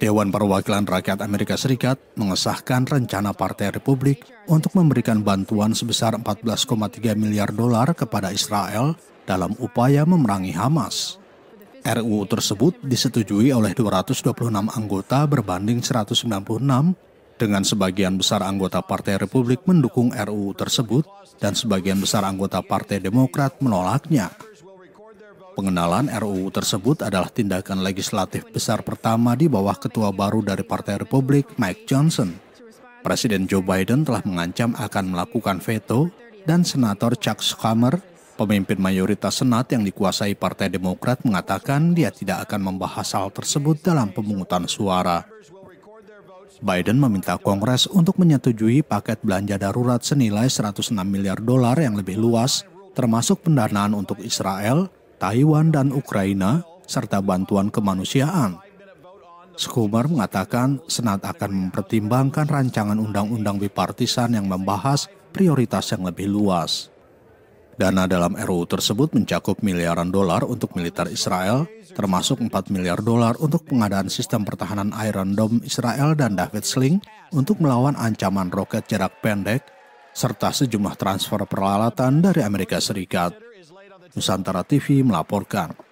Dewan Perwakilan Rakyat Amerika Serikat mengesahkan rencana Partai Republik untuk memberikan bantuan sebesar 14,3 miliar dolar kepada Israel dalam upaya memerangi Hamas. RUU tersebut disetujui oleh 226 anggota berbanding 196 dengan sebagian besar anggota Partai Republik mendukung RUU tersebut dan sebagian besar anggota Partai Demokrat menolaknya. Pengenalan RUU tersebut adalah tindakan legislatif besar pertama di bawah ketua baru dari Partai Republik, Mike Johnson. Presiden Joe Biden telah mengancam akan melakukan veto dan Senator Chuck Schumer, pemimpin mayoritas Senat yang dikuasai Partai Demokrat mengatakan dia tidak akan membahas hal tersebut dalam pemungutan suara. Biden meminta Kongres untuk menyetujui paket belanja darurat senilai 106 miliar dolar yang lebih luas, termasuk pendanaan untuk Israel, Taiwan dan Ukraina, serta bantuan kemanusiaan. Schumer mengatakan Senat akan mempertimbangkan rancangan undang-undang bipartisan yang membahas prioritas yang lebih luas. Dana dalam RUU tersebut mencakup miliaran dolar untuk militer Israel, termasuk 4 miliar dolar untuk pengadaan sistem pertahanan Iron Dome Israel dan David Sling untuk melawan ancaman roket jarak pendek, serta sejumlah transfer peralatan dari Amerika Serikat. Nusantara TV melaporkan.